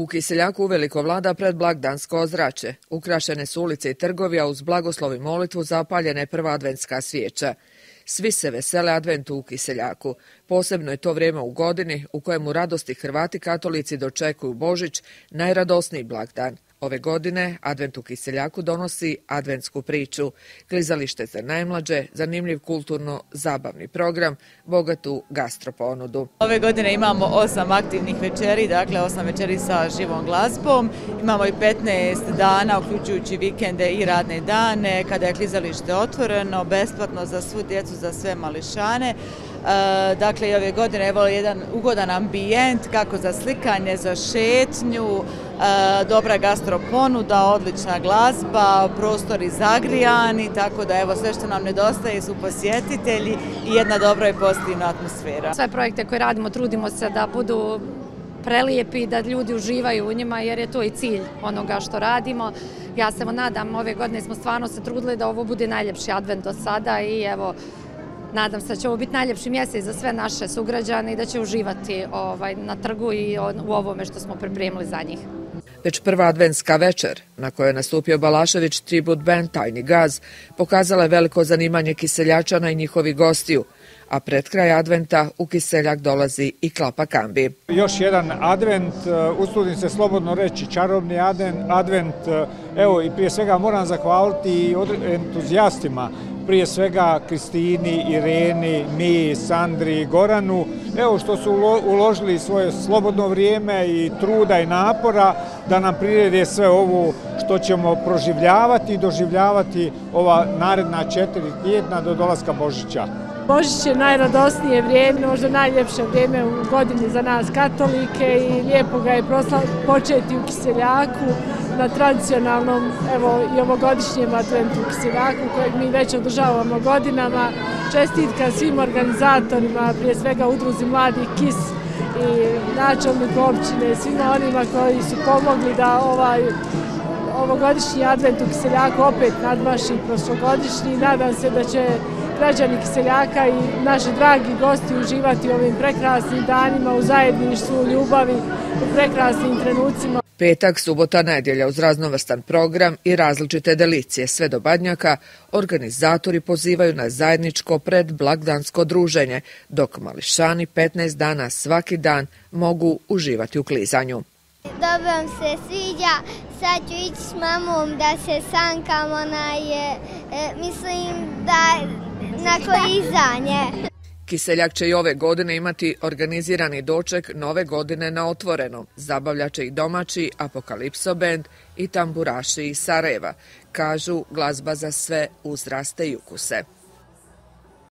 U Kiseljaku uveliko vlada pred blagdansko ozrače. Ukrašene su ulice i trgovi, a uz blagoslovi molitvu zapaljena je prva adventska svijeća. Svi se vesele adventu u Kiseljaku. Posebno je to vrijeme u godini u kojemu radosti Hrvati katolici dočekuju Božić, najradosniji blagdan. Ove godine Advent u Kiseljaku donosi adventsku priču, klizalište za najmlađe, zanimljiv kulturno-zabavni program, bogatu gastroponudu. Ove godine imamo osam aktivnih večeri, dakle osam večeri sa živom glazbom. Imamo i 15 dana, uključujući vikende i radne dane, kada je klizalište otvoreno, besplatno za svu djecu, za sve mališane. E, dakle, i ove godine je jedan ugodan ambijent, kako za slikanje, za šetnju, e, dobra gastroponuda, odlična glazba, prostori zagrijani, tako da evo sve što nam nedostaje su posjetitelji i jedna dobra i pozitivna atmosfera. Sve projekte koje radimo trudimo se da budu prelijepi, da ljudi uživaju u njima jer je to i cilj onoga što radimo. Ja se nadam, ove godine smo stvarno se trudili da ovo bude najljepši advent do sada i evo Nadam se da će ovo biti najljepši mjesec za sve naše sugrađane i da će uživati ovaj, na trgu i u ovome što smo pripremili za njih. Već prva adventska večer, na kojoj je nastupio Balašević Tribute Band Tajni Gaz, pokazala je veliko zanimanje kiseljačana i njihovih gostiju, a pred kraj adventa u Kiseljak dolazi i Klapa Kambi. Još jedan advent, e, usudim se slobodno reći, čarobni advent, e, evo i prije svega moram zahvaliti i entuzijastima prije svega Kristini, Ireni, mi, Sandri i Goranu, evo što su uložili svoje slobodno vrijeme i truda i napora da nam prirede sve ovo što ćemo proživljavati i doživljavati ova naredna četiri tjedna do dolaska Božića. Božić je najradosnije vrijeme, možda najljepše vrijeme u godini za nas katolike i lijepo ga je početi u Kiseljaku na tradicionalnom evo, i ovogodišnjem adventu u Kiseljaku kojeg mi već održavamo godinama. Čestitka svim organizatorima, prije svega udruzi Mladi KIS i načelnik općine, svima onima koji su pomogli da ovaj ovogodišnji advent u Kiseljaku opet nadmaši prošlogodišnji. Nadam se da će građani Kiseljaka i naši dragi gosti uživati u ovim prekrasnim danima u zajedništvu, u ljubavi, u prekrasnim trenucima. Petak, subota, nedjelja uz raznovrstan program i različite delicije sve do badnjaka, organizatori pozivaju na zajedničko pred blagdansko druženje, dok mališani 15 dana svaki dan mogu uživati u klizanju. Dobro vam se sviđa, sad ću ići s mamom da se sankamo na je, e, mislim da na klizanje. Kiseljak će i ove godine imati organizirani doček nove godine na otvoreno. Zabavljaće i domaći Apokalipso band i tamburaši iz Sarajeva. Kažu glazba za sve uzraste i ukuse.